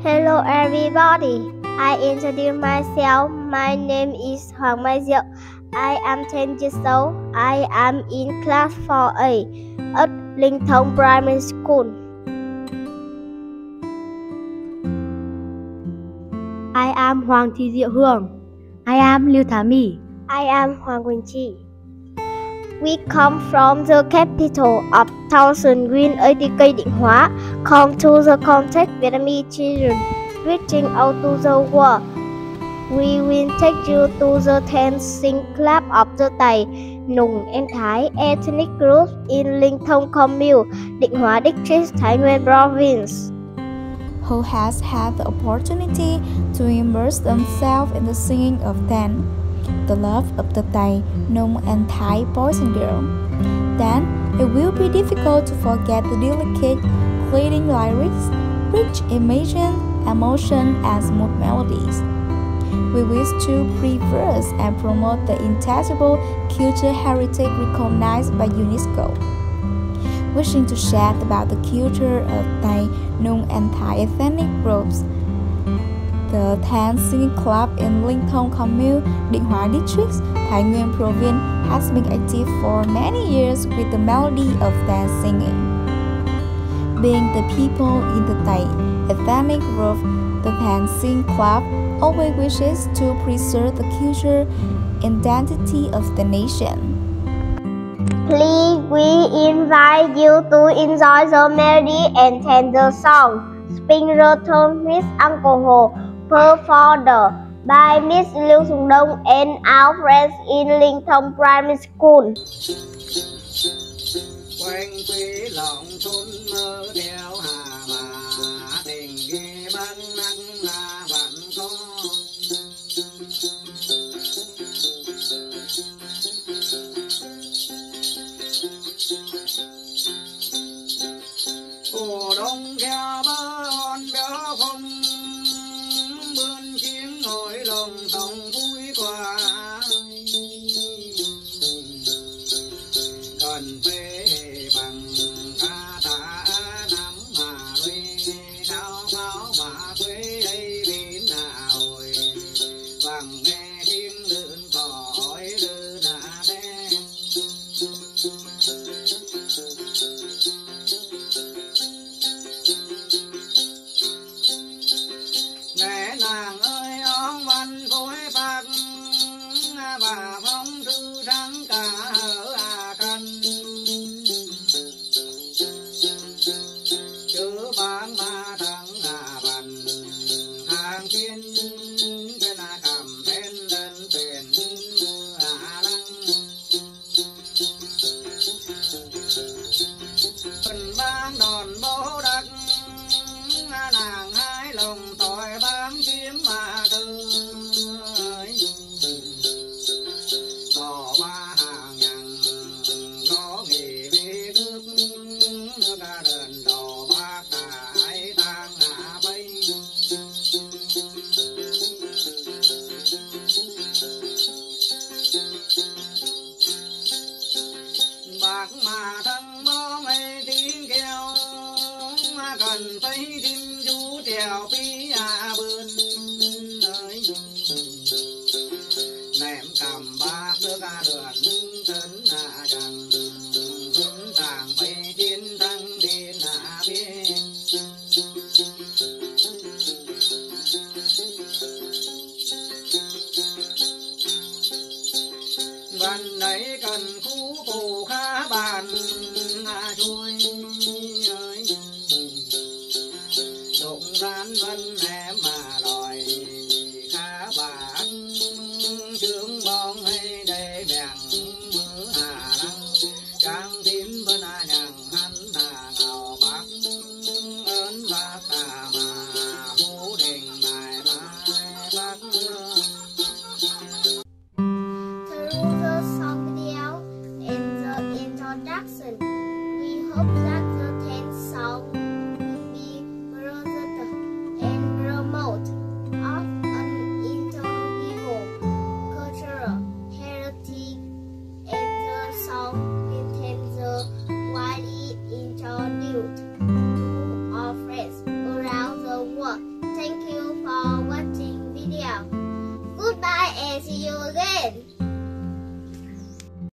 Hello everybody. I introduce myself. My name is Hoàng Mai Diệu. I am 10 years old. I am in class 4A at Linh Thông Primary School. I am Hoàng Thị Diệu Hương. I am Lưu Thả My. I am Hoàng Quỳnh Chi. We come from the capital of Thousand Green Định Hóa. Come to the contact Vietnamese children reaching out to the world. We will take you to the 10th Sing Club of the Tày, Nùng and Thái ethnic group in Linh Thông Commune, Định Hóa District, Thái Nguyên Province. Who has had the opportunity to immerse themselves in the singing of Then the love of the Tày, Nung and Thai boys and girls. Then it will be difficult to forget the delicate, fleeting lyrics, rich images, emotion, and smooth melodies. We wish to preserve and promote the intangible cultural heritage recognized by UNESCO. Wishing to share about the culture of Tày, Nung, and Thai ethnic groups The Then Singing Club in Linh Thông Commune, Định District, Thái Nguyên Province has been active for many years with the melody of dance singing. Being the people in the Thai ethnic group, the Then Sing Club always wishes to preserve the culture identity of the nation. Please, we invite you to enjoy the melody and tender song, Spring Return with Alcohol, performed by Miss Lưu Sùng Đông and our friends in Linh Thông Primary School. quanh quý lòng thôn mơ đèo hà nghe nàng ơi óng văn phối bạc, bà phong thư trắng cả ở à căn chữ bạn mà bạc mà thân bó Jackson. We hope that